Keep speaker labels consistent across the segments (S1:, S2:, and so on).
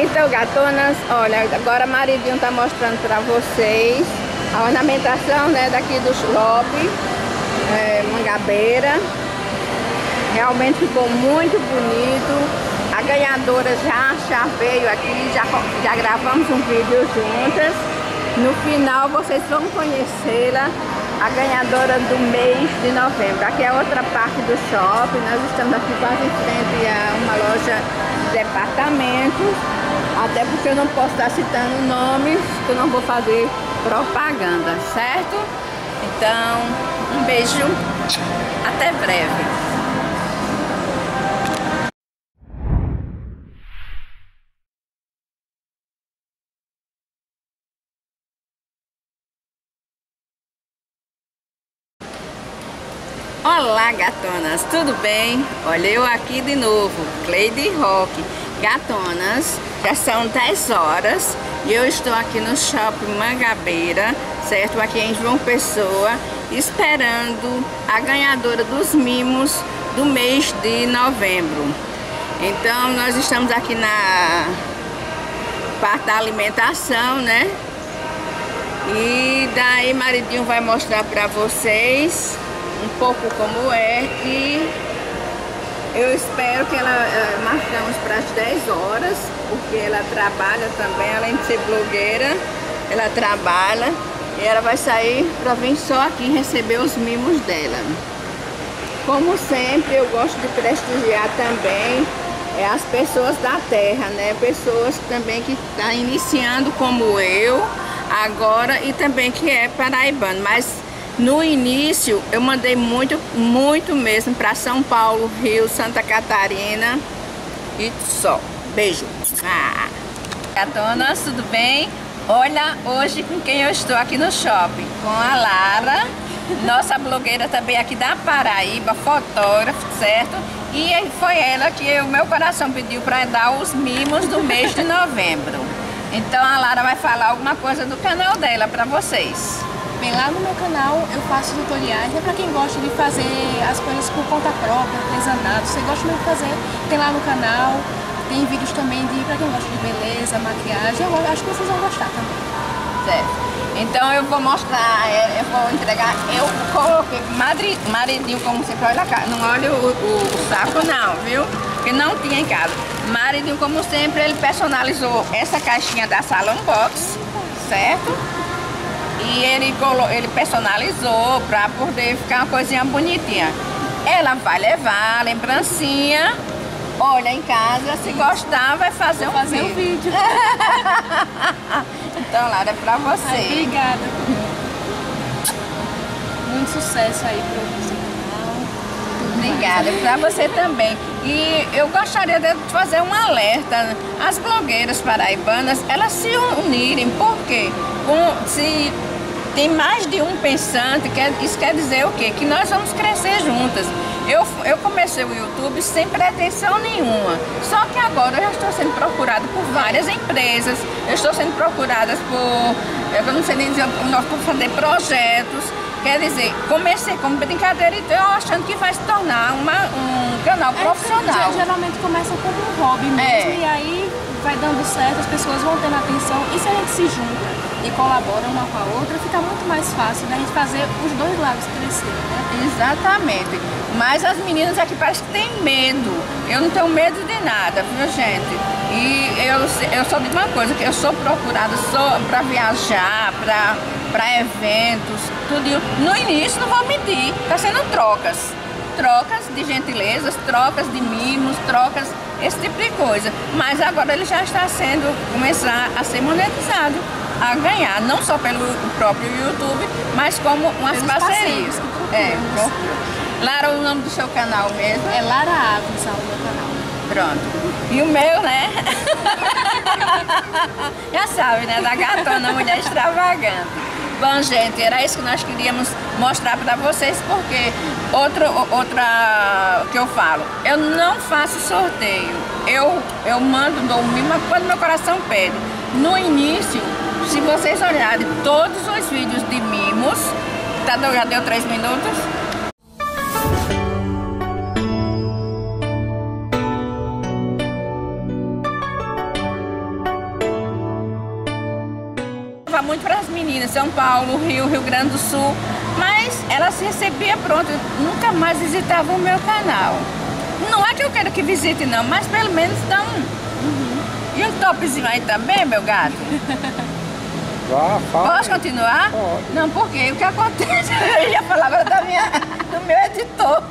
S1: Então, gatonas, olha, agora maridinho tá mostrando pra vocês a ornamentação, né, daqui do shopping, é, Mangabeira. Realmente ficou muito bonito. A ganhadora já, já veio aqui, já, já gravamos um vídeo juntas. No final vocês vão conhecê-la, a ganhadora do mês de novembro. Aqui é outra parte do shopping, nós estamos aqui quase em frente a uma loja de departamentos. Até porque eu não posso estar citando nomes, que eu não vou fazer propaganda, certo? Então, um beijo, até breve. Olá gatonas, tudo bem? Olha eu aqui de novo, Cleide Rock. Gatonas, já são 10 horas e eu estou aqui no Shopping Mangabeira, certo? Aqui em João Pessoa, esperando a ganhadora dos mimos do mês de novembro. Então nós estamos aqui na parte da alimentação, né? E daí Maridinho vai mostrar para vocês um pouco como é e eu espero que ela uh, marcamos para as 10 horas, porque ela trabalha também, além de ser blogueira, ela trabalha e ela vai sair para vir só aqui receber os mimos dela. Como sempre, eu gosto de prestigiar também é, as pessoas da terra, né? Pessoas também que estão tá iniciando como eu agora e também que é paraibano, mas no início, eu mandei muito, muito mesmo para São Paulo, Rio, Santa Catarina e só. Beijo. Ah. Gatonas, tudo bem? Olha hoje com quem eu estou aqui no shopping. Com a Lara, nossa blogueira também aqui da Paraíba, fotógrafa, certo? E foi ela que o meu coração pediu para dar os mimos do mês de novembro. Então a Lara vai falar alguma coisa do canal dela para vocês.
S2: Bem, lá no meu canal eu faço tutoriais, é para quem gosta de fazer as coisas por conta própria, artesanato, você gosta de fazer, tem lá no canal, tem vídeos também de para quem gosta de beleza, maquiagem, eu acho que vocês vão gostar também.
S1: Certo. Então eu vou mostrar, é, eu vou entregar, eu coloquei maridinho como sempre, olha cá, não olha o, o, o saco não, viu? Que não tinha em casa. Maridinho como sempre, ele personalizou essa caixinha da Salon Box, certo? E ele, ele personalizou para poder ficar uma coisinha bonitinha. Ela vai levar a lembrancinha. Olha em casa, se gostar, vai fazer Vou um
S2: fazer vídeo. um vídeo.
S1: então, Lara, é pra você. Ai,
S2: obrigada. Muito sucesso aí pro você
S1: Obrigada, para você também. E eu gostaria de fazer um alerta. As blogueiras paraibanas, elas se unirem, porque com, se tem mais de um pensante, quer, isso quer dizer o quê? Que nós vamos crescer juntas. Eu, eu comecei o YouTube sem pretensão nenhuma, só que agora eu já estou sendo procurada por várias empresas, eu estou sendo procurada por, eu não sei nem dizer, por fazer projetos, Quer dizer, comecei como brincadeira e estou achando que vai se tornar uma, um canal é, profissional.
S2: É, geralmente começa como um hobby mesmo é. e aí vai dando certo, as pessoas vão tendo atenção e se a gente se junta e colabora uma com a outra, fica muito mais fácil da gente fazer os dois lados crescerem, né?
S1: Exatamente. Mas as meninas aqui parecem que têm medo. Eu não tenho medo de nada, viu gente? E eu, eu só digo uma coisa, que eu sou procurada para viajar, para eventos, tudo. No início, não vou mentir, está sendo trocas. Trocas de gentilezas, trocas de mimos, trocas, esse tipo de coisa. Mas agora ele já está sendo, começar a ser monetizado a ganhar, não só pelo próprio YouTube, mas como umas Pelos parcerias. É, Lara, o nome do seu canal mesmo?
S2: É Lara Aves, é o meu canal.
S1: Pronto. E o meu, né? Já sabe, né? Da gatona, mulher extravagante. Bom, gente, era isso que nós queríamos mostrar para vocês, porque outro, outra que eu falo, eu não faço sorteio. Eu, eu mando, dou mimo quando meu coração pede. No início, se vocês olharem todos os vídeos de mimos, tá, já deu três minutos? São Paulo, Rio, Rio Grande do Sul, mas ela se recebia pronto, nunca mais visitava o meu canal. Não é que eu quero que visite não, mas pelo menos dá um... Uhum. E um topzinho aí também, meu gato?
S3: Vá, fala.
S1: Posso continuar?
S3: Pode.
S1: Não, porque o que acontece? Eu ia falar agora da minha, do meu editor.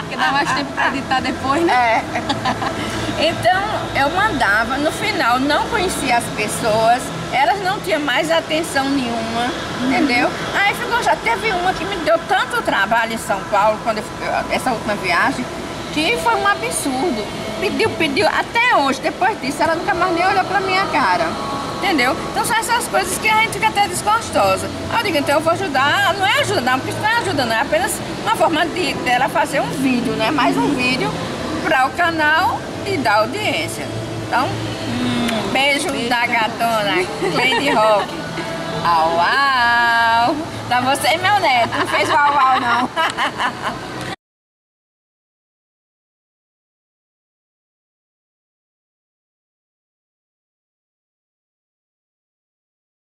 S2: Porque dá mais tempo para editar depois, né?
S1: É. Então eu mandava, no final não conhecia as pessoas, elas não tinham mais atenção nenhuma, uhum. entendeu? Aí ficou, já teve uma que me deu tanto trabalho em São Paulo, quando eu, essa última viagem, que foi um absurdo. Pediu, pediu, até hoje, depois disso, ela nunca mais nem olhou pra minha cara. Entendeu? Então são essas coisas que a gente fica até desgostosa. Eu digo, então eu vou ajudar, não é ajudar, porque isso não é ajuda, não é apenas uma forma de dela fazer um vídeo, né? Mais um vídeo para o canal e da audiência. Então, um beijo, beijo da gatona, Lady Rock. Au, au! Pra você e meu neto, não fez au, au não.